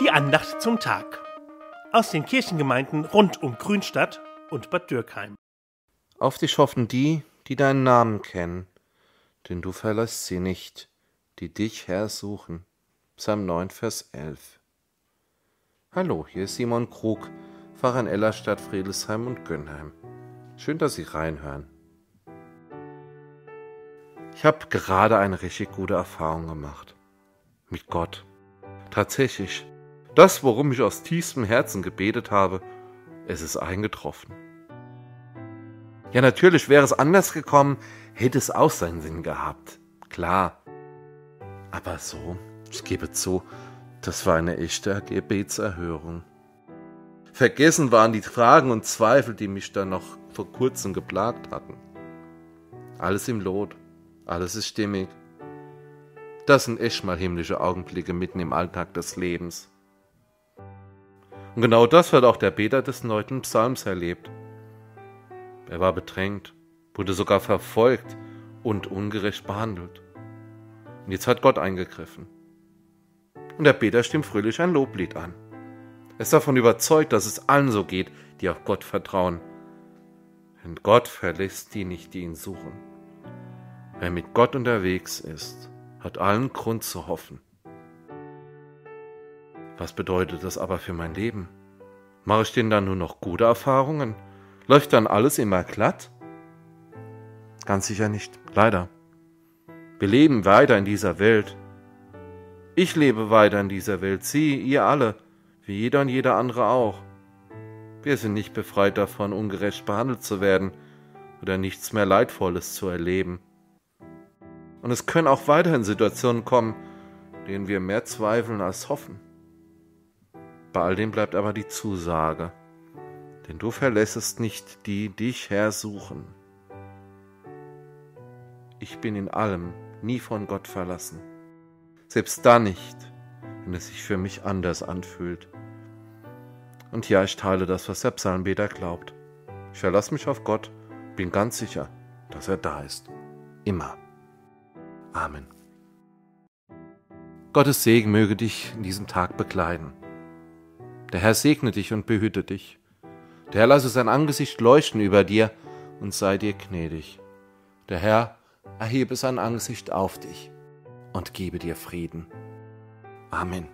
Die Andacht zum Tag. Aus den Kirchengemeinden rund um Grünstadt und Bad Dürkheim. Auf dich hoffen die, die deinen Namen kennen, denn du verlässt sie nicht, die dich, Herr, suchen. Psalm 9, Vers 11. Hallo, hier ist Simon Krug, Pfarrer in Ellerstadt, Friedelsheim und Gönnheim. Schön, dass Sie reinhören. Ich habe gerade eine richtig gute Erfahrung gemacht. Mit Gott. Tatsächlich. Das, worum ich aus tiefstem Herzen gebetet habe, es ist eingetroffen. Ja, natürlich wäre es anders gekommen, hätte es auch seinen Sinn gehabt. Klar. Aber so, ich gebe zu, das war eine echte Gebetserhörung. Vergessen waren die Fragen und Zweifel, die mich da noch vor kurzem geplagt hatten. Alles im Lot, alles ist stimmig. Das sind echt mal himmlische Augenblicke mitten im Alltag des Lebens. Und genau das hat auch der Beter des neunten Psalms erlebt. Er war bedrängt, wurde sogar verfolgt und ungerecht behandelt. Und jetzt hat Gott eingegriffen. Und der Beter stimmt fröhlich ein Loblied an. Er ist davon überzeugt, dass es allen so geht, die auf Gott vertrauen. Denn Gott verlässt die nicht, die ihn suchen. Wer mit Gott unterwegs ist, hat allen Grund zu hoffen. Was bedeutet das aber für mein Leben? Mache ich denn dann nur noch gute Erfahrungen? Läuft dann alles immer glatt? Ganz sicher nicht, leider. Wir leben weiter in dieser Welt. Ich lebe weiter in dieser Welt, Sie, ihr alle, wie jeder und jeder andere auch. Wir sind nicht befreit davon, ungerecht behandelt zu werden oder nichts mehr Leidvolles zu erleben. Und es können auch weiterhin Situationen kommen, denen wir mehr zweifeln als hoffen. Bei all dem bleibt aber die Zusage, denn du verlässest nicht die dich Herr suchen. Ich bin in allem nie von Gott verlassen, selbst da nicht, wenn es sich für mich anders anfühlt. Und ja, ich teile das, was der Psalmbeter glaubt. Ich verlasse mich auf Gott, bin ganz sicher, dass er da ist. Immer. Amen. Gottes Segen möge dich in diesem Tag bekleiden. Der Herr segne dich und behüte dich. Der Herr lasse sein Angesicht leuchten über dir und sei dir gnädig. Der Herr erhebe sein Angesicht auf dich und gebe dir Frieden. Amen.